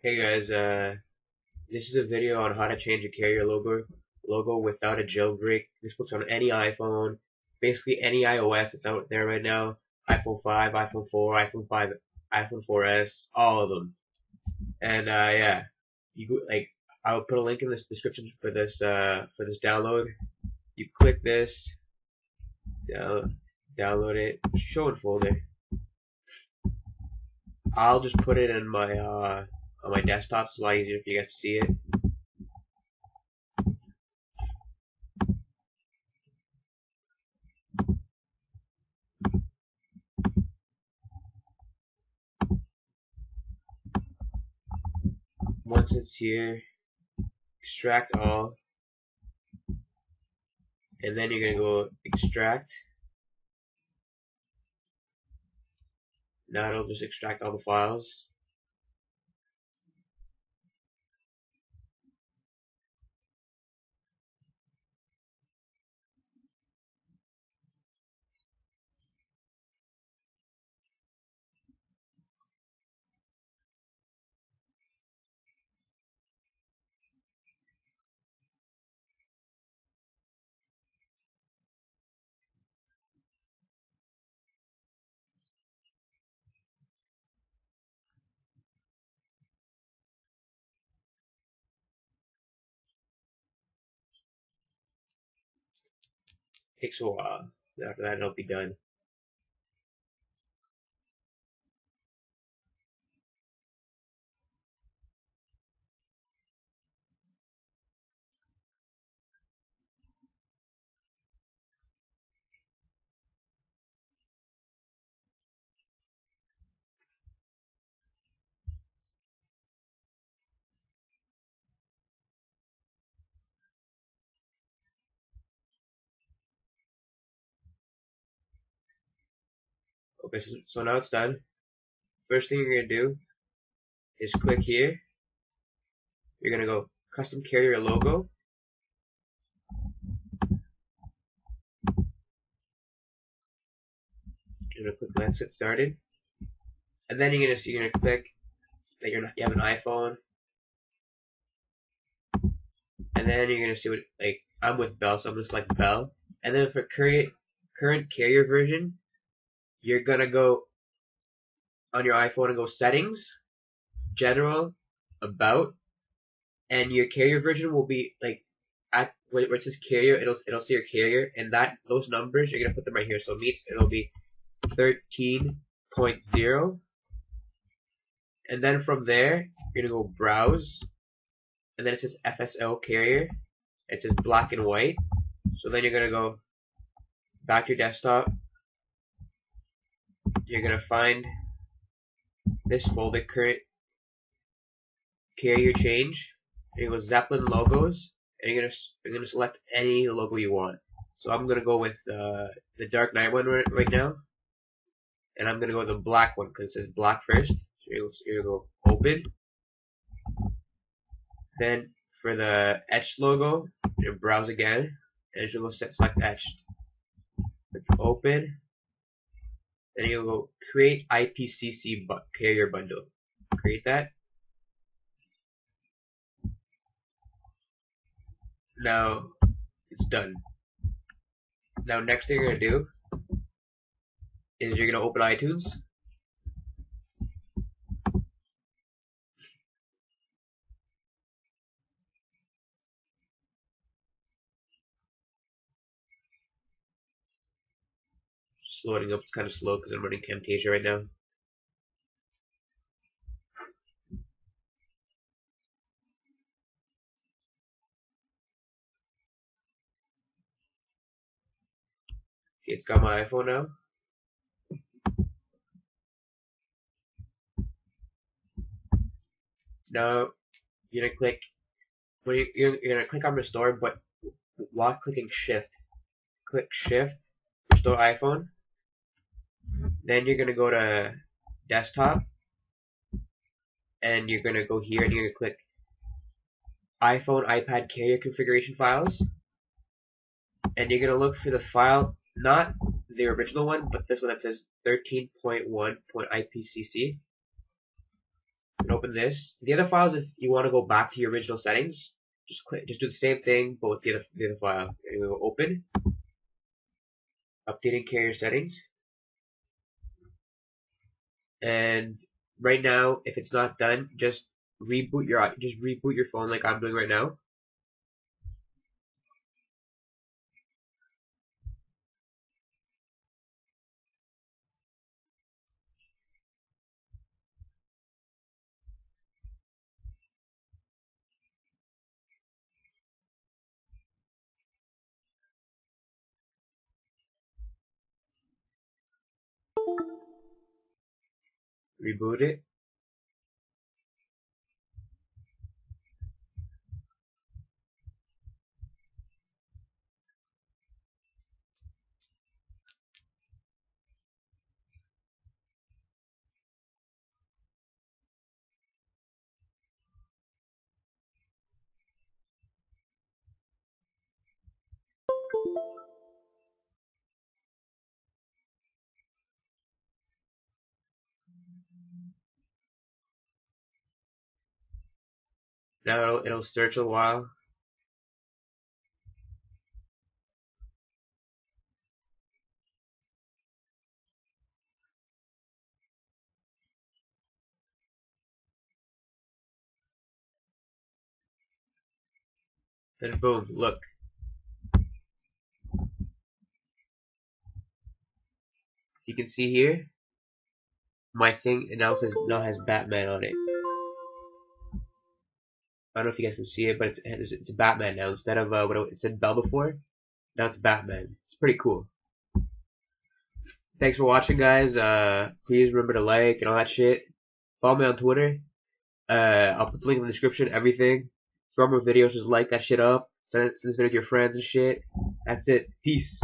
Hey guys, uh, this is a video on how to change a carrier logo logo without a jailbreak. This works on any iPhone, basically any iOS that's out there right now. iPhone 5, iPhone 4, iPhone 5, iPhone 4S, all of them. And uh, yeah, you like I'll put a link in the description for this uh, for this download. You click this, down, download it, show in folder. I'll just put it in my uh, on my desktop. It's a lot easier for you guys to see it. Once it's here, extract all, and then you're gonna go extract. Now it'll just extract all the files. Takes a while. After that, it'll be done. Okay, so, so now it's done. First thing you're gonna do is click here. You're gonna go custom carrier logo. You're gonna click let's get started. And then you're gonna see you're gonna click that you're not, you have an iPhone. And then you're gonna see what like I'm with Bell, so I'm gonna select Bell. And then for current current carrier version, you're gonna go on your iPhone and go settings, general, about, and your carrier version will be like at where it says carrier, it'll it'll say your carrier, and that those numbers you're gonna put them right here. So meets it'll be 13.0, and then from there you're gonna go browse, and then it says FSL carrier. It says black and white. So then you're gonna go back to your desktop you're gonna find this folder current carrier change. You go Zeppelin logos and you're gonna you're gonna select any logo you want. So I'm gonna go with uh, the Dark Knight one right, right, now and I'm gonna go with the black one because it says black first. So you're, you're gonna go open. Then for the etched logo you browse again and you'll go select etched. Open then you'll go create IPCC bu carrier bundle. Create that. Now it's done. Now next thing you're gonna do is you're gonna open iTunes. Just loading up. It's kind of slow because I'm running Camtasia right now. Okay, it's got my iPhone now. Now you're gonna click when you, you're, you're gonna click on restore, but while clicking shift, click shift, restore iPhone, then you're gonna go to desktop and you're gonna go here and you're gonna click iPhone iPad carrier configuration files and you're gonna look for the file not the original one but this one that says 13.1.ipcc and open this. The other files, if you want to go back to your original settings, just click, just do the same thing, but with the other, the other file. And we will open, updating carrier settings, and right now, if it's not done, just reboot your just reboot your phone like I'm doing right now. Reboot it. Now it'll, it'll search a while. And boom, look. You can see here, my thing now says now has Batman on it. I don't know if you guys can see it, but it's it's, Batman now instead of uh, what it said Bell before. Now it's Batman. It's pretty cool. Thanks for watching, guys. Uh, please remember to like and all that shit. Follow me on Twitter. Uh, I'll put the link in the description. Everything. For more videos, just like that shit up. Send, send this video to your friends and shit. That's it. Peace.